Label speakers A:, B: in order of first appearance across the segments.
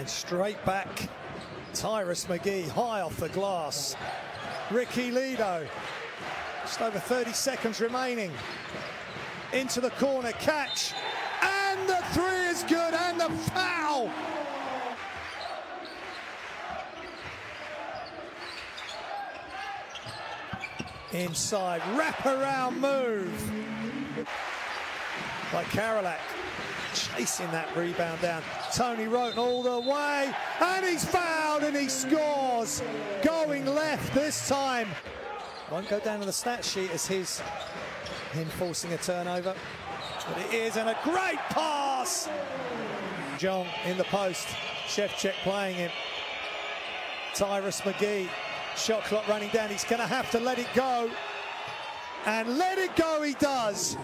A: And straight back, Tyrus McGee high off the glass. Ricky Ledo, just over 30 seconds remaining. Into the corner, catch, and the three is good, and the foul. Inside, wrap around move by Karolak. Chasing that rebound down. Tony Wroten all the way. And he's fouled and he scores. Going left this time. Won't go down on the stat sheet as his him forcing a turnover. But it is, and a great pass. Jong in the post. Szewczyk playing him. Tyrus McGee. Shot clock running down. He's going to have to let it go. And let it go, he does.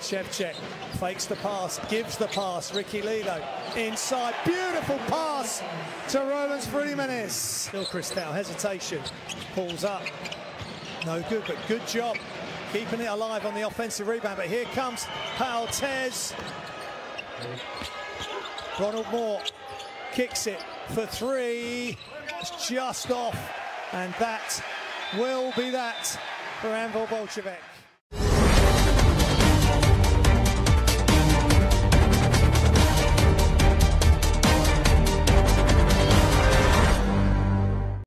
A: Szewczyk fakes the pass, gives the pass. Ricky Ledo inside. Beautiful pass to Rolands Freimanis. Still Cristal, hesitation. Pulls up. No good, but good job keeping it alive on the offensive rebound. But here comes Pau-Orthez. Ronald Moore kicks it for three. It's just off. And that will be that for Anwil Wloclawek.